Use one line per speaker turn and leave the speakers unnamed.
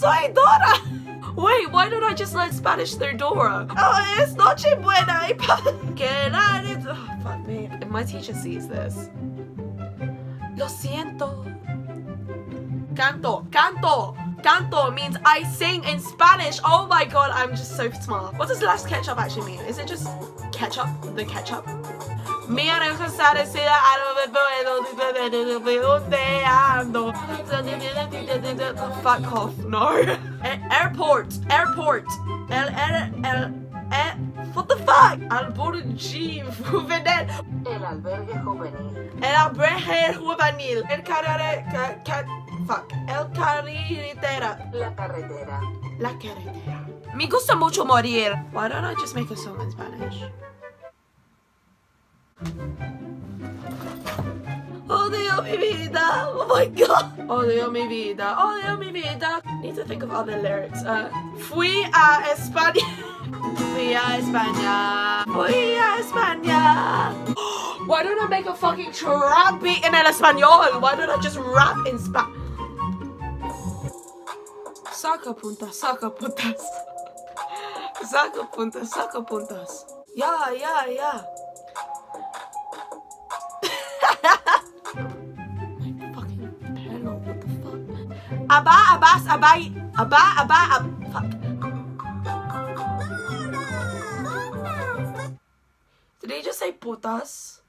soy Dora. Wait, why don't I just learn Spanish through Dora? Oh, es noche buena. y Que la- Oh, fuck me. If my teacher sees this. Lo siento. Canto, canto, canto means I sing in Spanish. Oh my god, I'm just so smart. What does Las Ketchup actually mean? Is it just ketchup? The ketchup? Mira, sabes si I don't Fuck off, no. Eh, airport, airport. El, el, el, el, what the fuck? Albergue juvenil.
El albergue juvenil.
El albergue juvenil. El carrera, ca, ca, fuck. El carretera.
La carretera.
La carretera. Me gusta mucho morir. Why don't I just make a song in Spanish? Odio mi vida. Oh my god. Odio mi vida. Odio mi vida. Need to think of other lyrics. Uh, fui a España. Fui a España. Fui a España. Why don't I make a fucking trap beat in el español? Why don't I just rap in Spanish? Saca puntas, saca puntas. Saca puntas, saca puntas. Yeah, yeah, yeah. Aba, abas, abai, aba, aba, ab, fuck. Did he just say putas?